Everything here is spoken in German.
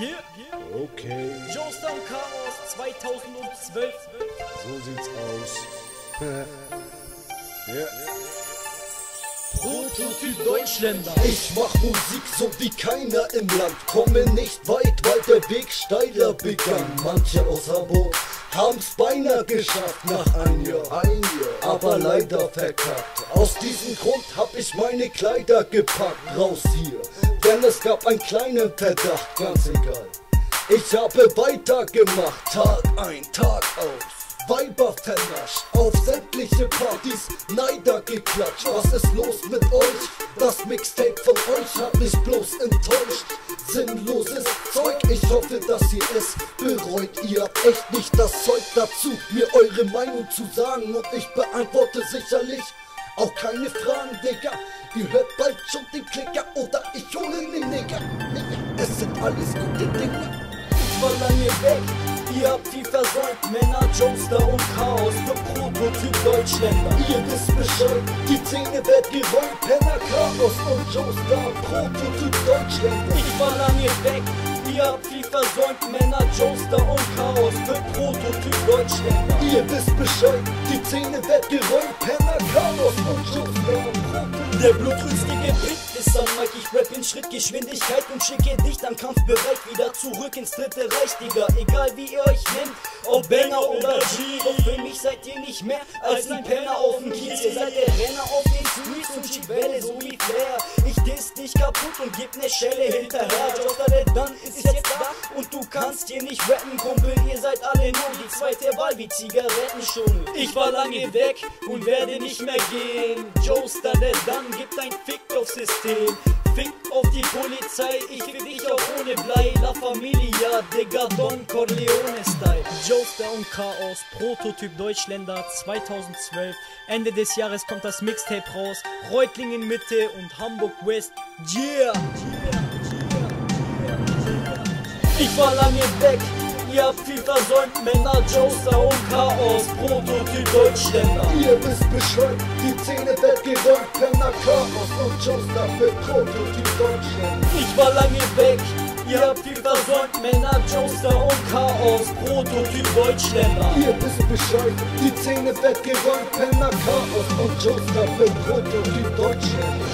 Yeah, yeah. Okay, Joestar und Chaos 2012. so sieht's aus. ja. Prototyp Deutschländer. Ich mach Musik so wie keiner im Land, komme nicht weit, weil der Weg steiler begann. Manche aus Hamburg haben's beinahe geschafft nach ein Jahr, aber leider verkackt. Aus diesem Grund hab ich meine Kleider gepackt, raus hier, denn es gab einen kleinen Verdacht, ganz egal. Ich habe weitergemacht, Tag ein, Tag aus. Weiber vernascht, auf sämtliche Partys Neider geklatscht. Was ist los mit euch? Das Mixtape von euch hat mich bloß enttäuscht. Sinnloses Zeug, ich hoffe, dass ihr es bereut. Ihr habt echt nicht das Zeug dazu, mir eure Meinung zu sagen. Und ich beantworte sicherlich auch keine Fragen, Digga. Ihr hört bald schon den Klicker oder ich hole den Nigger. Es sind alles gute Dinge. Ich war lange weg. Ihr habt viel versäumt, Männer, Joester und Chaos für Prototyp Deutschländer. Ihr wisst Bescheid, die Zähne wird geräumt, Penner, Chaos und Joester, Prototyp Deutschländer. Ich war lange weg, ihr habt viel versäumt, Männer, Joester und Chaos Deutschländer. Ihr wisst Bescheid, die Zähne wird geräumt, Penner, Chaos und Joester, Der blutrünstige Pick ist am Mike, ich rap in Schrittgeschwindigkeit und schicke dich dann kampfbereit wieder zurück ins dritte Reich, Digga. Egal wie ihr euch nennt, ob Banger oder G, doch für mich seid ihr nicht mehr als ein Penner auf dem Kiez. Ihr seid der Renner auf den Streets und schiebt Welle so wie Flair. Ich diss dich kaputt und geb ne Schelle hinterher. Joster der Dann ist jetzt und du kannst hier nicht rappen, Kumpel. Ihr seid alle nur die zweite Wahl wie Zigarettenschummel. Ich war lange weg und werde nicht mehr gehen. Joester der Dann gibt ein Fick aufs System. Fick auf die Polizei, ich fick dich auch ohne Blei. La Familia, Digga, Don Corleone-Style. Joestar und Chaos, Prototyp Deutschländer 2012. Ende des Jahres kommt das Mixtape raus. Reutlingen Mitte und Hamburg West. Yeah! Ich war lange weg, ihr habt viel versäumt, Männer, Joester und Chaos, Prototyp Deutschländer. Ihr wisst Bescheid, die Zähne wird geräumt, Penner, Chaos und Joester für Prototyp Deutschländer. Ich war lange weg, ihr habt viel versäumt, Männer, Joester und Chaos, Prototyp Deutschländer. Ihr wisst Bescheid, die Zähne wird geräumt, Penner, Chaos und Joester für Prototyp Deutschländer.